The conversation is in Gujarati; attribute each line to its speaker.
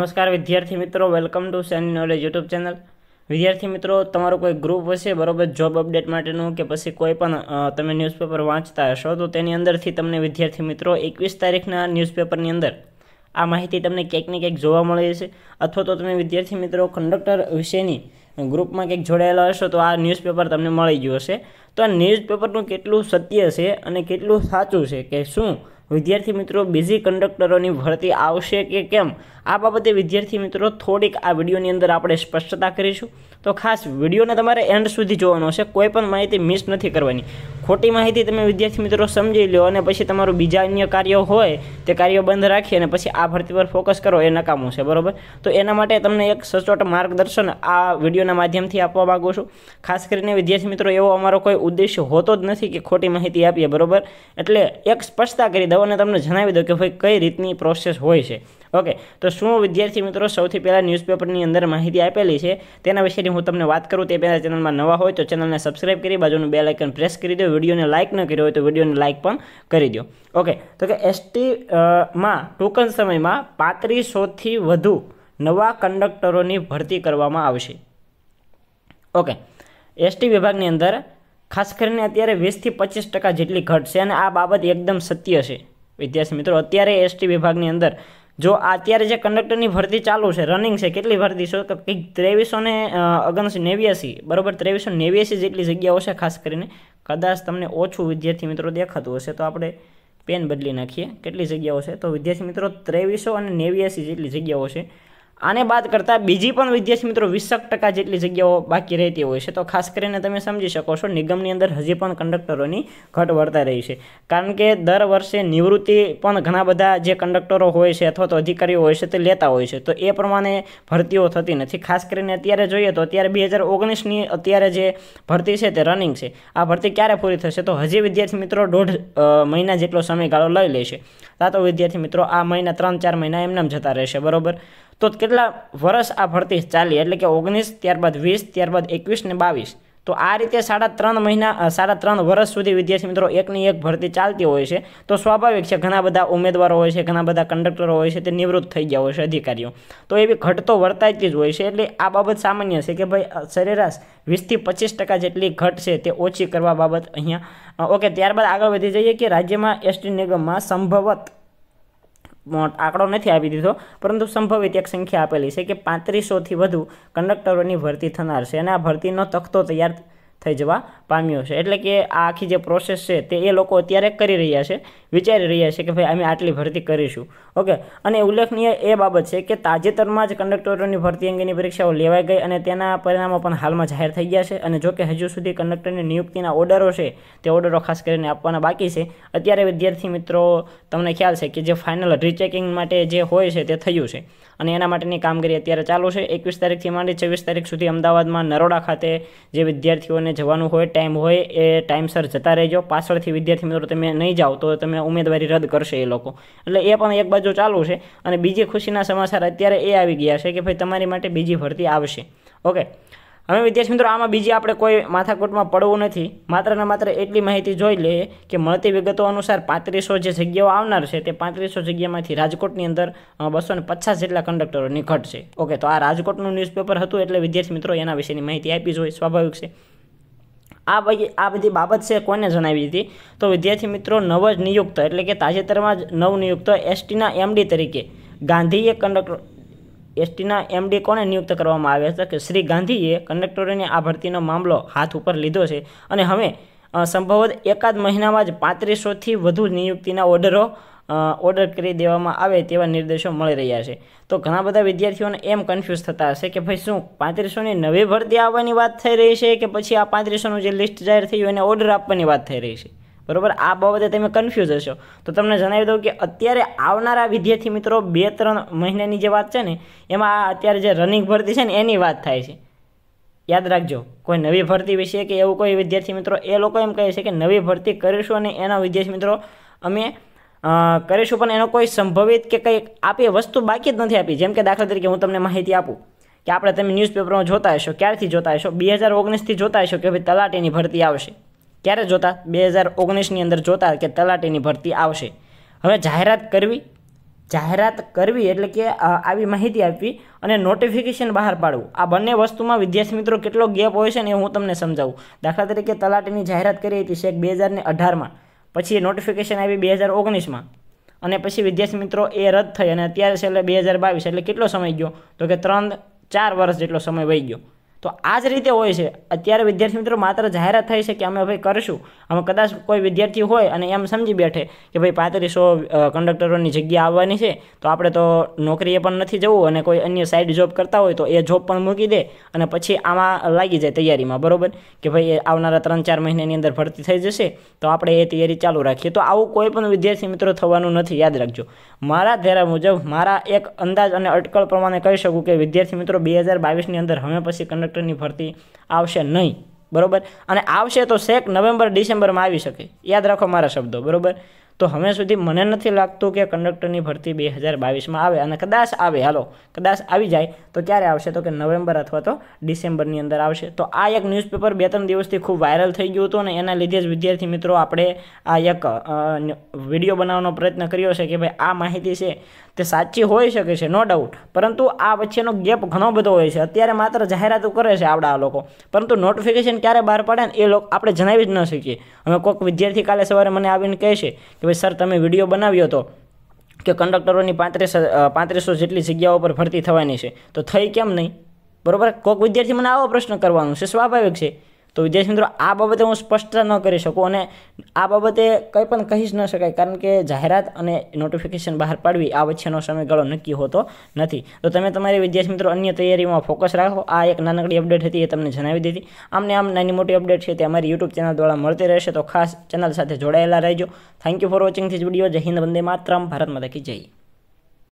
Speaker 1: નમસ્કાર વિદ્યાર્થી મિત્રો વેલકમ ટુ સેની નોલેજ યુટ્યુબ ચેનલ વિદ્યાર્થી મિત્રો, તમારું કોઈ ગ્રુપ હશે, બરોબર જોબ અપડેટ માટેનું કે પછી કોઈ પણ તમે ન્યૂઝપેપર વાંચતા હશો, તો તેની અંદરથી તમને વિદ્યાર્થી મિત્રો, એકવીસ તારીખના ન્યૂઝપેપરની અંદર આ માહિતી તમને ક્યાંક ને ક્યાંક જોવા મળી છે અથવા તો તમે વિદ્યાર્થી મિત્રો કંડક્ટર વિશેની ગ્રુપમાં કંઈક જોડાયેલા હશો, તો આ ન્યૂઝપેપર તમને મળી ગયું હશે. તો આ ન્યૂઝપેપરનું કેટલું સત્ય છે અને કેટલું સાચું છે કે શું? વિદ્યાર્થી મિત્રો બીજી કંડક્ટરોની ભરતી આવશે કે કેમ? આ બાબતે વિદ્યાર્થી મિત્રો થોડીક આ વિડીયોની અંદર આપણે સ્પષ્ટતા કરીશું. તો ખાસ વિડીયોને તમારે એન્ડ સુધી જોવાનો છે. કોઈ પણ માહિતી મિસ નથી કરવાની. ખોટી માહિતી તમે વિદ્યાર્થી મિત્રો સમજી લો અને પછી તમારું બીજા અન્ય કાર્યો હોય, તે કાર્યો બંધ રાખી અને પછી આ ભરતી પર ફોકસ કરો, એ નકામું છે, બરાબર? તો એના માટે તમને એક સચોટ માર્ગદર્શન આ વિડીયોના માધ્યમથી આપવા માગું છું. ખાસ કરીને વિદ્યાર્થી મિત્રો, એવો અમારો કોઈ ઉદ્દેશ્ય હોતો જ નથી કે ખોટી માહિતી આપીએ, બરોબર? એટલે એક સ્પષ્ટતા કરી દઉં અને તમને જણાવી દઉં કે ભાઈ કઈ રીતની પ્રોસેસ હોય છે. ઓકે, તો શું વિદ્યાર્થી મિત્રો સૌથી પહેલાં ન્યૂઝપેપરની અંદર માહિતી આપેલી છે, તેના વિશેની હું તમને વાત કરું તે પહેલાં ચેનલમાં નવા હોય તો ચેનલને સબસ્ક્રાઇબ કરી, બાજુનું બે લાઇકન પ્રેસ કરી દો, વિડીયોને લાઇક ન કર્યો હોય તો વિડીયોને લાઇક પણ કરી દો. ઓકે, તો કે એસટી માં ટૂંક સમયમાં પાંત્રીસોથી વધુ નવા કંડક્ટરોની ભરતી કરવામાં આવશે. ઓકે એસટી વિભાગની અંદર ખાસ કરીને અત્યારે વીસથી પચીસ ટકા જેટલી ઘટશે અને આ બાબત એકદમ સત્ય છે. વિદ્યાર્થી મિત્રો, અત્યારે એસટી વિભાગની અંદર જો અત્યારે જે કંડક્ટરની ભરતી ચાલુ છે રનિંગ છે, કેટલી ભરતી છે? કે કંઈક ત્રેવીસો ને ઓગણસી નેવ્યાસી, બરાબર? ત્રેવીસો નેવ્યાસી જેટલી જગ્યાઓ છે, ખાસ કરીને. કદાચ તમને ઓછું વિદ્યાર્થી મિત્રો દેખાતું હશે, તો આપણે પેન બદલી નાખીએ. કેટલી જગ્યાઓ છે? તો વિદ્યાર્થી મિત્રો, ત્રેવીસો અને નેવ્યાસી જેટલી જગ્યાઓ છે. આને બાદ કરતાં બીજી પણ વિદ્યાર્થી મિત્રો વીસક ટકા જેટલી જગ્યાઓ બાકી રહેતી હોય છે. તો ખાસ કરીને તમે સમજી શકો છો, નિગમની અંદર હજી પણ કંડક્ટરોની ઘટ વળતા રહી છે. કારણ કે દર વર્ષે નિવૃત્તિ પણ ઘણા બધા જે કંડક્ટરો હોય છે અથવા તો અધિકારીઓ હોય છે તે લેતા હોય છે. તો એ પ્રમાણે ભરતીઓ થતી નથી. ખાસ કરીને અત્યારે જોઈએ તો અત્યારે બે હજાર ઓગણીસની અત્યારે જે ભરતી છે તે રનિંગ છે. આ ભરતી ક્યારે પૂરી થશે? તો હજી વિદ્યાર્થી મિત્રો દોઢ મહિના જેટલો સમયગાળો લઈ લેશે તા તો વિદ્યાર્થી મિત્રો આ મહિના ત્રણ ચાર મહિના એમને જતા રહેશે. બરોબર? તો કેટલા વર્ષ આ ભરતી ચાલી? એટલે કે ઓગણીસ, ત્યારબાદ વીસ, ત્યારબાદ એકવીસ ને બાવીસ. તો આ રીતે સાડા ત્રણ મહિના સાડા ત્રણ વર્ષ સુધી વિદ્યાર્થી મિત્રો એકની એક ભરતી ચાલતી હોય છે. તો સ્વાભાવિક છે, ઘણા બધા ઉમેદવારો હોય છે, ઘણા બધા કંડક્ટરો હોય છે, તે નિવૃત્ત થઈ ગયા હોય છે અધિકારીઓ. તો એવી ઘટ તો વર્તાતી જ હોય છે. એટલે આ બાબત સામાન્ય છે કે ભાઈ સરેરાશ વીસથી પચીસ ટકા જેટલી ઘટ છે તે ઓછી કરવા બાબત અહીંયા. ઓકે, ત્યારબાદ આગળ વધી જઈએ કે રાજ્યમાં એસટી નિગમમાં સંભવત આંકડો નથી આપી દીધો, પરંતુ સંભવિત એક સંખ્યા આપેલી છે કે પાંત્રીસોથી વધુ કંડક્ટરોની ભરતી થનાર છે અને આ ભરતીનો તખતો તૈયાર થઈ જવા પામ્યો છે. એટલે કે આ આખી જે પ્રોસેસ છે તે એ લોકો અત્યારે કરી રહ્યા છે. વિચારી રહ્યા છે કે ભાઈ અમે આટલી ભરતી કરીશું. ઓકે? અને ઉલ્લેખનીય એ બાબત છે કે તાજેતરમાં જ કંડક્ટરોની ભરતી અંગેની પરીક્ષાઓ લેવાઈ ગઈ અને તેના પરિણામો પણ હાલમાં જાહેર થઈ ગયા છે. અને જોકે હજુ સુધી કંડક્ટરની નિયુક્તિના ઓર્ડરો છે તે ઓર્ડરો ખાસ કરીને આપવાના બાકી છે. અત્યારે વિદ્યાર્થી મિત્રો, તમને ખ્યાલ છે કે જે ફાઇનલ રીચેકિંગ માટે જે હોય છે તે થયું છે. અને એના માટેની કામગીરી અત્યારે ચાલુ છે. એકવીસ તારીખથી માંડી છવ્વીસ તારીખ સુધી અમદાવાદમાં નરોડા ખાતે જે વિદ્યાર્થીઓને જવાનું હોય, ટાઈમ હોય, એ ટાઈમસર જતા રહેજો. પાછળથી વિદ્યાર્થી મિત્રો, તમે નહીં જાઓ તો તમે ઉમેદવારી રદ કરશે એ લોકો. એટલે એ પણ એક બાજુ ચાલુ છે. અને બીજી ખુશીના સમાચાર અત્યારે એ આવી ગયા છે કે ભાઈ તમારી માટે બીજી ભરતી આવશે. ઓકે. હવે વિદ્યાર્થી મિત્રો, આમાં બીજી આપણે કોઈ માથાકૂટમાં પડવું નથી. માત્ર ને માત્ર એટલી માહિતી જોઈ લઈએ કે મળતી વિગતો અનુસાર પાંત્રીસો જે જગ્યાઓ આવનાર છે, તે પાંત્રીસો જગ્યામાંથી રાજકોટની અંદર બસો પચાસ જેટલા કંડક્ટરોની ઘટ છે ઓકે, તો આ રાજકોટનું ન્યૂઝપેપર હતું એટલે વિદ્યાર્થી મિત્રો એના વિશેની માહિતી આપી જોઈએ સ્વાભાવિક છે. આ આ બધી બાબત છે કોને જણાવી હતી? તો વિદ્યાર્થી મિત્રો નવ નિયુક્ત એટલે કે તાજેતરમાં જ નવ નિયુક્ત એસટીના એમડી તરીકે ગાંધીએ કંડક્ટર એસટીના એમડી કોને નિયુક્ત કરવામાં આવ્યા હતા કે શ્રી ગાંધીએ કંડક્ટરોની આ ભરતીનો મામલો હાથ ઉપર લીધો છે અને હવે સંભવત એકાદ મહિનામાં જ પાંત્રીસોથી વધુ નિયુક્તિના ઓર્ડરો ઓર્ડર કરી દેવામાં આવે તેવા નિર્દેશો મળી રહ્યા છે. તો ઘણા બધા વિદ્યાર્થીઓને એમ કન્ફ્યુઝ થતા હશે કે ભાઈ શું, પાંત્રીસોની નવી ભરતી આવવાની વાત થઈ રહી છે કે પછી આ પાંત્રીસોનું જે લિસ્ટ જાહેર થયું એને ઓર્ડર આપવાની વાત થઈ રહી છે? બરોબર? આ બાબતે તમે કન્ફ્યુઝ હશો. તો તમને જણાવી દઉં કે અત્યારે આવનારા વિદ્યાર્થી મિત્રો બે ત્રણ મહિનાની જે વાત છે ને, એમાં આ અત્યારે જે રનિંગ ભરતી છે ને, એની વાત થાય છે. યાદ રાખજો, કોઈ નવી ભરતી વિશે કે એવું કોઈ વિદ્યાર્થી મિત્રો, એ લોકો એમ કહે છે કે નવી ભરતી કરીશું અને એના વિદ્યાર્થી મિત્રો અમે કરીશું, પણ એનો કોઈ સંભવિત કે કંઈક આપી વસ્તુ બાકી જ નથી આપી. જેમ કે દાખલા તરીકે હું તમને માહિતી આપું કે આપણે તમે ન્યૂઝપેપરમાં જોતા હશો, ક્યારથી જોતા હશો? બે હજાર ઓગણીસથી જોતા હશો કે ભાઈ તલાટીની ભરતી આવશે. ક્યારે જોતા બે હજાર ઓગણીસની અંદર જોતા કે તલાટીની ભરતી આવશે. હવે જાહેરાત કરવી જાહેરાત કરવી એટલે કે આવી માહિતી આપવી અને નોટિફિકેશન બહાર પાડવું. આ બંને વસ્તુમાં વિદ્યાર્થી મિત્રો કેટલો ગેપ હોય છે ને એ હું તમને સમજાવું. દાખલા તરીકે તલાટીની જાહેરાત કરી હતી શેખ બે હજારને અઢારમાં. પછી નોટિફિકેશન આવી બે હજાર ઓગણીસમાં. અને પછી વિદ્યાર્થી મિત્રો એ રદ થઈ અને અત્યારે છેલ્લે બે હજાર બાવીસ. એટલે કેટલો સમય ગયો? તો કે ત્રણ, ચાર વર્ષ જેટલો સમય વહી ગયો. તો આ જ રીતે હોય છે. અત્યારે વિદ્યાર્થી મિત્રો માત્ર જાહેરાત થઈ છે કે અમે ભાઈ કરશું. અમે કદાચ કોઈ વિદ્યાર્થી હોય અને એમ સમજી બેઠે કે ભાઈ પાંત્રીસો કંડક્ટરોની જગ્યા આવવાની છે, તો આપણે તો નોકરીએ પણ નથી જવું અને કોઈ અન્ય સાઈડ જોબ કરતા હોય તો એ જોબ પણ મૂકી દે અને પછી આમાં લાગી જાય તૈયારીમાં, બરાબર? કે ભાઈ આવનારા ત્રણ ચાર મહિનાની અંદર ભરતી થઈ જશે, તો આપણે એ તૈયારી ચાલુ રાખીએ. તો આવું કોઈ પણ વિદ્યાર્થી મિત્રો થવાનું નથી, યાદ રાખજો. મારા ધેરા મુજબ મારા એક અંદાજ અને અટકળ પ્રમાણે કહી શકું કે વિદ્યાર્થી મિત્રો બે હજાર બાવીસની અંદર હવે પછી કંડક્ટરની ભરતી આવશે નહીં, બરોબર? અને આવશે તો શેક નવેમ્બર, ડિસેમ્બરમાં આવી શકે. યાદ રાખો મારા શબ્દો, બરોબર? તો હવે સુધી મને નથી લાગતું કે કંડક્ટરની ભરતી બે હજાર બાવીસમાં આવે અને કદાચ આવે. હાલો, કદાચ આવી જાય, તો ક્યારે આવશે? તો કે નવેમ્બર અથવા તો ડિસેમ્બરની અંદર આવશે. તો આ એક ન્યૂઝપેપર બે ત્રણ દિવસથી ખૂબ વાયરલ થઈ ગયું હતું અને એના લીધે જ વિદ્યાર્થી મિત્રો, આપણે આ એક વીડિયો બનાવવાનો પ્રયત્ન કર્યો છે કે ભાઈ આ માહિતી છે તે સાચી હોઈ શકે છે નો ડાઉટ પરંતુ આ વચ્ચેનો ગેપ ઘણો બધો હોય છે. અત્યારે માત્ર જાહેરાતો કરે છે આવડા આ લોકો. પરંતુ નોટિફિકેશન ક્યારે બહાર પડે ને એ લોકો આપણે જણાવી જ ન શકીએ. અમે કોઈક વિદ્યાર્થી કાલે સવારે મને આવીને કહે છે કે ભાઈ, સર, તમે વીડિયો બનાવ્યો હતો કે કંડક્ટરોની પાંત્રીસ પાંત્રીસો જેટલી જગ્યાઓ પર ભરતી થવાની છે. તો થઈ કેમ નહીં? બરોબર? કોઈક વિદ્યાર્થી મને આવો પ્રશ્ન કરવાનો છે. સ્વાભાવિક છે. તો વિદ્યાર્થી મિત્રો, આ બાબતે હું સ્પષ્ટતા ન કરી શકું અને આ બાબતે કંઈ પણ કહી જ ન શકાય, કારણ કે જાહેરાત અને નોટિફિકેશન બહાર પાડવી આ વચ્ચેનો સમયગાળો નક્કી હોતો નથી. તો તમે તમારી વિદ્યાર્થી મિત્રો, અન્ય તૈયારીમાં ફોકસ રાખો. આ એક નાનકડી અપડેટ હતી, એ તમને જણાવી દીધી. આમને આમ નાની મોટી અપડેટ છે, તે અમારી યુટ્યુબ ચેનલ દ્વારા મળતી રહેશે. તો ખાસ ચેનલ સાથે જોડાયેલા રહેજો. Thank you for watching this video જય હિન્દ, વંદે માતરમ. ભારત માતા કી જય.